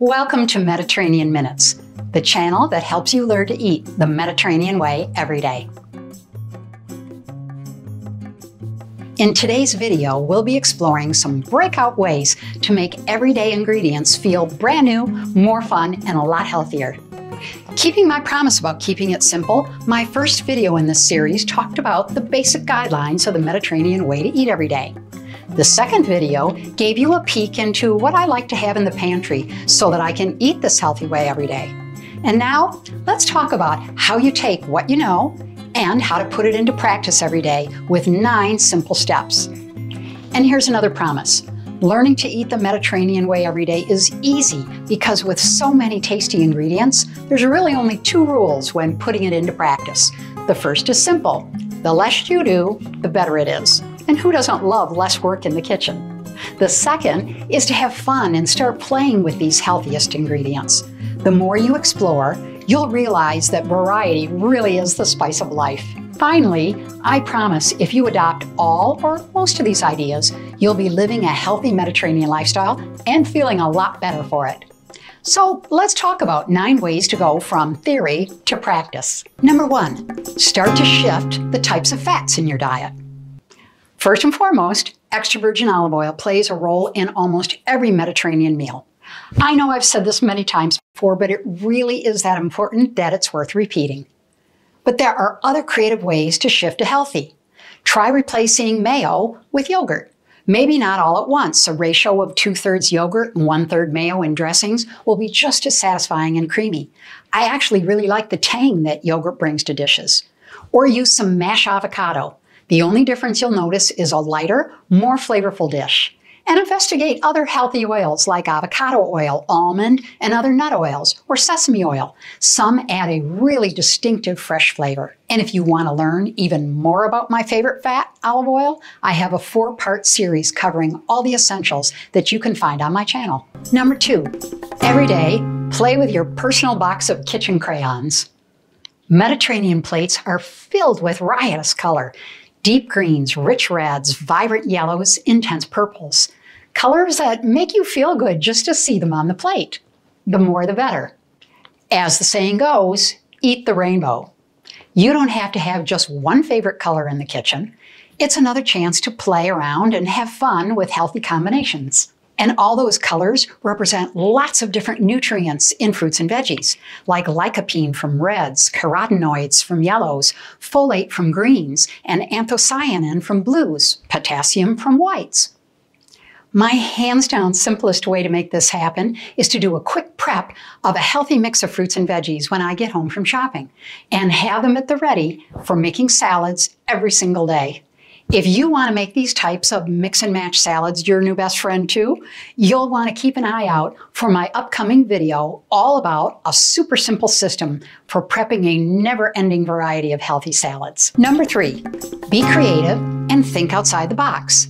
Welcome to Mediterranean Minutes, the channel that helps you learn to eat the Mediterranean way every day. In today's video, we'll be exploring some breakout ways to make everyday ingredients feel brand new, more fun, and a lot healthier. Keeping my promise about keeping it simple, my first video in this series talked about the basic guidelines of the Mediterranean way to eat every day. The second video gave you a peek into what I like to have in the pantry so that I can eat this healthy way every day. And now, let's talk about how you take what you know and how to put it into practice every day with nine simple steps. And here's another promise. Learning to eat the Mediterranean way every day is easy because with so many tasty ingredients, there's really only two rules when putting it into practice. The first is simple. The less you do, the better it is. And who doesn't love less work in the kitchen? The second is to have fun and start playing with these healthiest ingredients. The more you explore, you'll realize that variety really is the spice of life. Finally, I promise if you adopt all or most of these ideas, you'll be living a healthy Mediterranean lifestyle and feeling a lot better for it. So let's talk about nine ways to go from theory to practice. Number one, start to shift the types of fats in your diet. First and foremost, extra virgin olive oil plays a role in almost every Mediterranean meal. I know I've said this many times before, but it really is that important that it's worth repeating. But there are other creative ways to shift to healthy. Try replacing mayo with yogurt. Maybe not all at once. A ratio of two thirds yogurt and one third mayo in dressings will be just as satisfying and creamy. I actually really like the tang that yogurt brings to dishes. Or use some mashed avocado. The only difference you'll notice is a lighter, more flavorful dish. And investigate other healthy oils like avocado oil, almond, and other nut oils, or sesame oil. Some add a really distinctive fresh flavor. And if you want to learn even more about my favorite fat, olive oil, I have a four part series covering all the essentials that you can find on my channel. Number two, every day, play with your personal box of kitchen crayons. Mediterranean plates are filled with riotous color deep greens, rich reds, vibrant yellows, intense purples. Colors that make you feel good just to see them on the plate. The more the better. As the saying goes, eat the rainbow. You don't have to have just one favorite color in the kitchen. It's another chance to play around and have fun with healthy combinations. And all those colors represent lots of different nutrients in fruits and veggies, like lycopene from reds, carotenoids from yellows, folate from greens, and anthocyanin from blues, potassium from whites. My hands down simplest way to make this happen is to do a quick prep of a healthy mix of fruits and veggies when I get home from shopping and have them at the ready for making salads every single day. If you want to make these types of mix and match salads your new best friend too, you'll want to keep an eye out for my upcoming video all about a super simple system for prepping a never ending variety of healthy salads. Number three, be creative and think outside the box.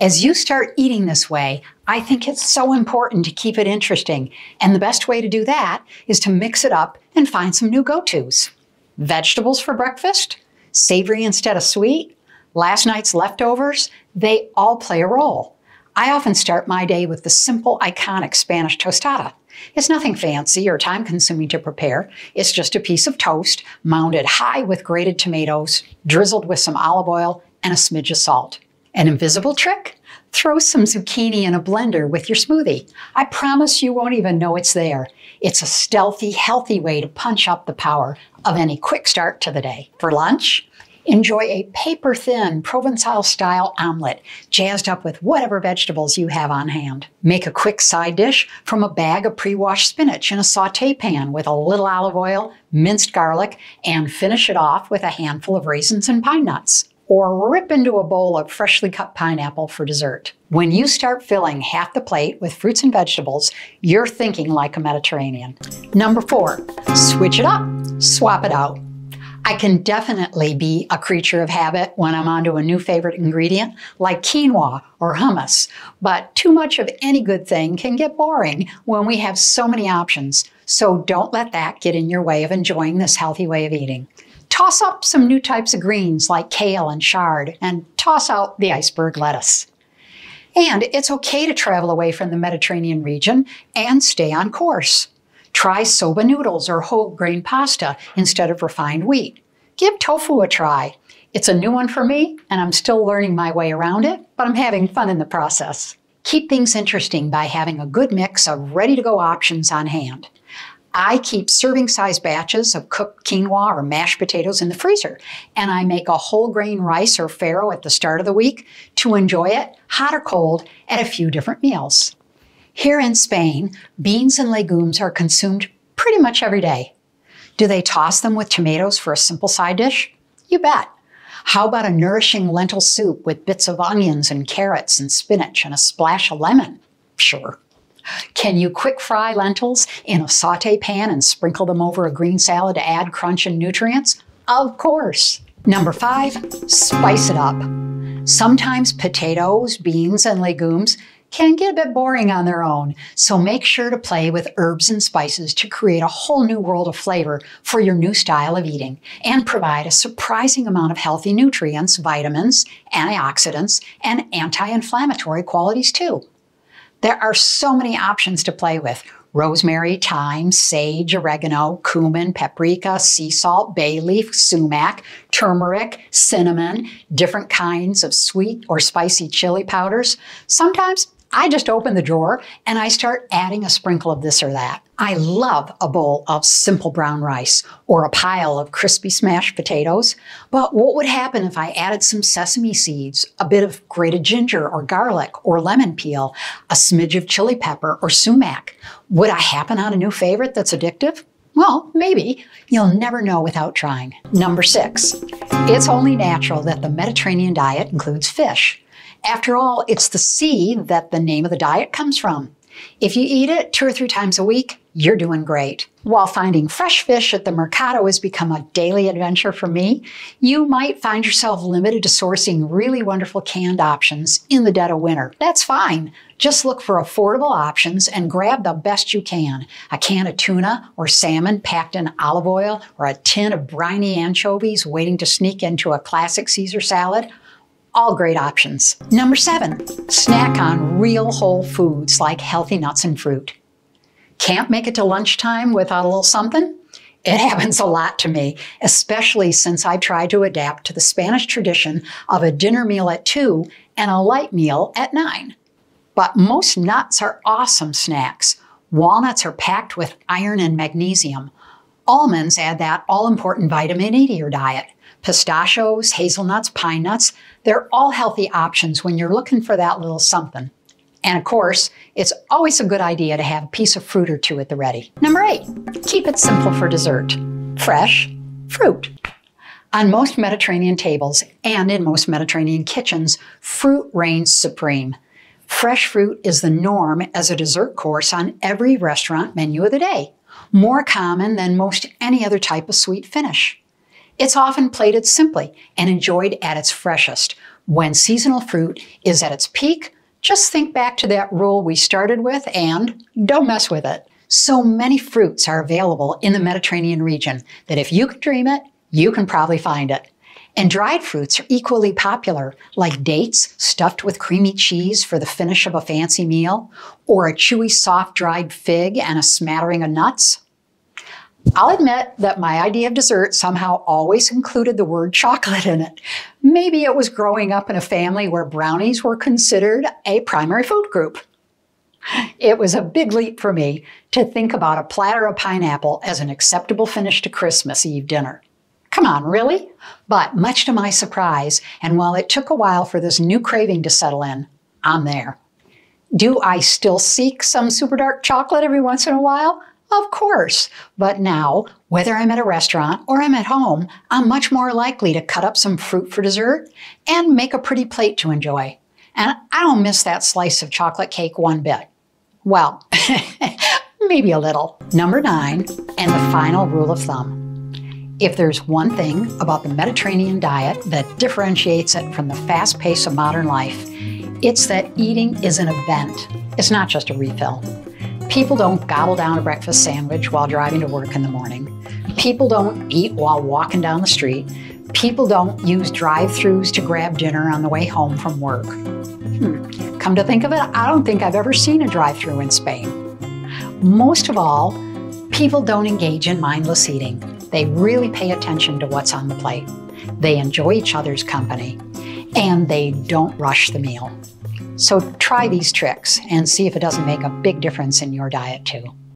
As you start eating this way, I think it's so important to keep it interesting. And the best way to do that is to mix it up and find some new go tos. Vegetables for breakfast? Savory instead of sweet? Last night's leftovers, they all play a role. I often start my day with the simple, iconic Spanish tostada. It's nothing fancy or time consuming to prepare. It's just a piece of toast mounded high with grated tomatoes, drizzled with some olive oil and a smidge of salt. An invisible trick? Throw some zucchini in a blender with your smoothie. I promise you won't even know it's there. It's a stealthy, healthy way to punch up the power of any quick start to the day. For lunch, Enjoy a paper thin Provençal style omelet, jazzed up with whatever vegetables you have on hand. Make a quick side dish from a bag of pre washed spinach in a saute pan with a little olive oil, minced garlic, and finish it off with a handful of raisins and pine nuts. Or rip into a bowl of freshly cut pineapple for dessert. When you start filling half the plate with fruits and vegetables, you're thinking like a Mediterranean. Number four, switch it up, swap it out. I can definitely be a creature of habit when I'm onto a new favorite ingredient, like quinoa or hummus. But too much of any good thing can get boring when we have so many options. So don't let that get in your way of enjoying this healthy way of eating. Toss up some new types of greens like kale and chard, and toss out the iceberg lettuce. And it's okay to travel away from the Mediterranean region and stay on course. Try soba noodles or whole grain pasta instead of refined wheat. Give tofu a try. It's a new one for me, and I'm still learning my way around it, but I'm having fun in the process. Keep things interesting by having a good mix of ready to go options on hand. I keep serving size batches of cooked quinoa or mashed potatoes in the freezer, and I make a whole grain rice or farro at the start of the week to enjoy it, hot or cold, at a few different meals. Here in Spain, beans and legumes are consumed pretty much every day. Do they toss them with tomatoes for a simple side dish? You bet. How about a nourishing lentil soup with bits of onions and carrots and spinach and a splash of lemon? Sure. Can you quick fry lentils in a saute pan and sprinkle them over a green salad to add crunch and nutrients? Of course. Number five, spice it up. Sometimes potatoes, beans, and legumes can get a bit boring on their own, so make sure to play with herbs and spices to create a whole new world of flavor for your new style of eating and provide a surprising amount of healthy nutrients, vitamins, antioxidants, and anti inflammatory qualities too. There are so many options to play with rosemary, thyme, sage, oregano, cumin, paprika, sea salt, bay leaf, sumac, turmeric, cinnamon, different kinds of sweet or spicy chili powders. Sometimes I just open the drawer and I start adding a sprinkle of this or that. I love a bowl of simple brown rice or a pile of crispy smashed potatoes. But what would happen if I added some sesame seeds, a bit of grated ginger or garlic or lemon peel, a smidge of chili pepper or sumac? Would I happen on a new favorite that's addictive? Well, maybe. You'll never know without trying. Number six, it's only natural that the Mediterranean diet includes fish. After all, it's the sea that the name of the diet comes from. If you eat it two or three times a week, you're doing great. While finding fresh fish at the Mercado has become a daily adventure for me, you might find yourself limited to sourcing really wonderful canned options in the dead of winter. That's fine. Just look for affordable options and grab the best you can. A can of tuna or salmon packed in olive oil or a tin of briny anchovies waiting to sneak into a classic Caesar salad all great options. Number seven, snack on real whole foods like healthy nuts and fruit. Can't make it to lunchtime without a little something? It happens a lot to me, especially since I try to adapt to the Spanish tradition of a dinner meal at 2 and a light meal at 9. But most nuts are awesome snacks. Walnuts are packed with iron and magnesium. Almonds add that all important vitamin E to your diet. Pistachios, hazelnuts, pine nuts, they're all healthy options when you're looking for that little something. And of course, it's always a good idea to have a piece of fruit or two at the ready. Number eight, keep it simple for dessert. Fresh fruit. On most Mediterranean tables and in most Mediterranean kitchens, fruit reigns supreme. Fresh fruit is the norm as a dessert course on every restaurant menu of the day, more common than most any other type of sweet finish. It's often plated simply and enjoyed at its freshest. When seasonal fruit is at its peak, just think back to that rule we started with and don't mess with it. So many fruits are available in the Mediterranean region that if you can dream it, you can probably find it. And dried fruits are equally popular, like dates stuffed with creamy cheese for the finish of a fancy meal, or a chewy, soft dried fig and a smattering of nuts. I'll admit that my idea of dessert somehow always included the word chocolate in it. Maybe it was growing up in a family where brownies were considered a primary food group. It was a big leap for me to think about a platter of pineapple as an acceptable finish to Christmas Eve dinner. Come on, really? But much to my surprise, and while it took a while for this new craving to settle in, I'm there. Do I still seek some super dark chocolate every once in a while? Of course. But now, whether I'm at a restaurant or I'm at home, I'm much more likely to cut up some fruit for dessert and make a pretty plate to enjoy. And I don't miss that slice of chocolate cake one bit. Well, maybe a little. Number nine, and the final rule of thumb. If there's one thing about the Mediterranean diet that differentiates it from the fast pace of modern life, it's that eating is an event. It's not just a refill. People don't gobble down a breakfast sandwich while driving to work in the morning. People don't eat while walking down the street. People don't use drive throughs to grab dinner on the way home from work. Hmm. Come to think of it, I don't think I've ever seen a drive through in Spain. Most of all, people don't engage in mindless eating. They really pay attention to what's on the plate. They enjoy each other's company and they don't rush the meal. So try these tricks and see if it doesn't make a big difference in your diet too.